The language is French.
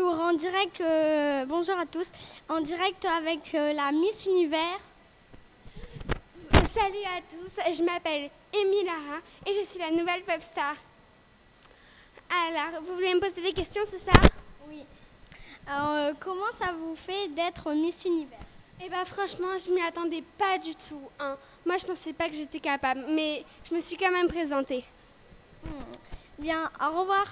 en direct, euh, bonjour à tous, en direct avec euh, la Miss Univers. Salut à tous, je m'appelle Émilie Lara et je suis la nouvelle pop star. Alors, vous voulez me poser des questions, c'est ça? Oui. Alors, euh, comment ça vous fait d'être Miss Univers? Eh bien, franchement, je m'y attendais pas du tout. Hein. Moi, je pensais pas que j'étais capable, mais je me suis quand même présentée. Hmm. Bien, au revoir.